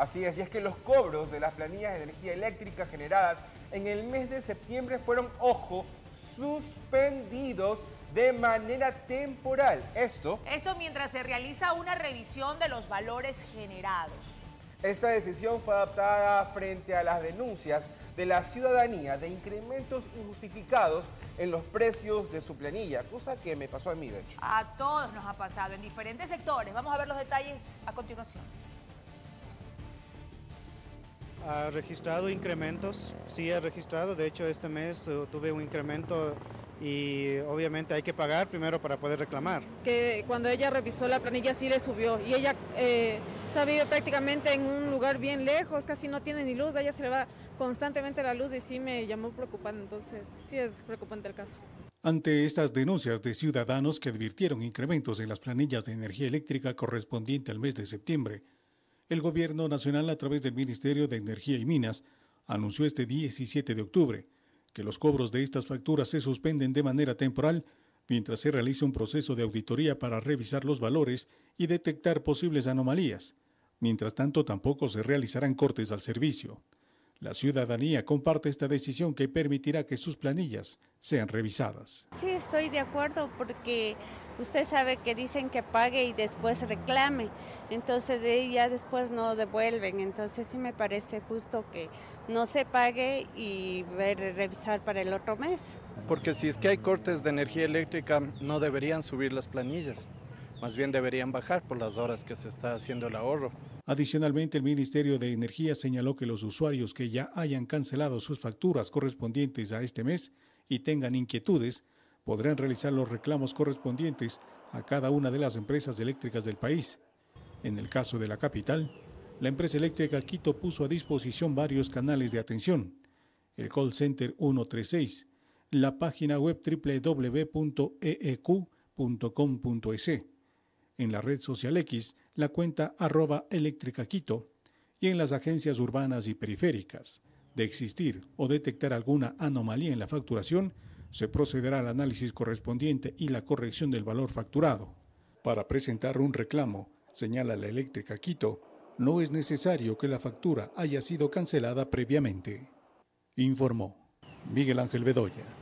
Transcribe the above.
Así es, y es que los cobros de las planillas de energía eléctrica generadas en el mes de septiembre fueron, ojo, suspendidos de manera temporal. Esto... Eso mientras se realiza una revisión de los valores generados. Esta decisión fue adaptada frente a las denuncias de la ciudadanía de incrementos injustificados en los precios de su planilla, cosa que me pasó a mí, de hecho. A todos nos ha pasado en diferentes sectores. Vamos a ver los detalles a continuación. Ha registrado incrementos, sí ha registrado, de hecho este mes uh, tuve un incremento y obviamente hay que pagar primero para poder reclamar. Que cuando ella revisó la planilla sí le subió y ella eh, se vive prácticamente en un lugar bien lejos, casi no tiene ni luz, a ella se le va constantemente la luz y sí me llamó preocupante, entonces sí es preocupante el caso. Ante estas denuncias de ciudadanos que advirtieron incrementos en las planillas de energía eléctrica correspondiente al mes de septiembre, el Gobierno Nacional, a través del Ministerio de Energía y Minas, anunció este 17 de octubre que los cobros de estas facturas se suspenden de manera temporal mientras se realiza un proceso de auditoría para revisar los valores y detectar posibles anomalías. Mientras tanto, tampoco se realizarán cortes al servicio. La ciudadanía comparte esta decisión que permitirá que sus planillas sean revisadas. Sí, estoy de acuerdo porque usted sabe que dicen que pague y después reclame, entonces ya después no devuelven, entonces sí me parece justo que no se pague y ver, revisar para el otro mes. Porque si es que hay cortes de energía eléctrica no deberían subir las planillas. Más bien deberían bajar por las horas que se está haciendo el ahorro. Adicionalmente, el Ministerio de Energía señaló que los usuarios que ya hayan cancelado sus facturas correspondientes a este mes y tengan inquietudes, podrán realizar los reclamos correspondientes a cada una de las empresas eléctricas del país. En el caso de la capital, la empresa eléctrica Quito puso a disposición varios canales de atención, el call center 136, la página web www.eeq.com.es, en la red social X la cuenta arroba eléctrica Quito y en las agencias urbanas y periféricas. De existir o detectar alguna anomalía en la facturación, se procederá al análisis correspondiente y la corrección del valor facturado. Para presentar un reclamo, señala la eléctrica Quito, no es necesario que la factura haya sido cancelada previamente. Informó Miguel Ángel Bedoya.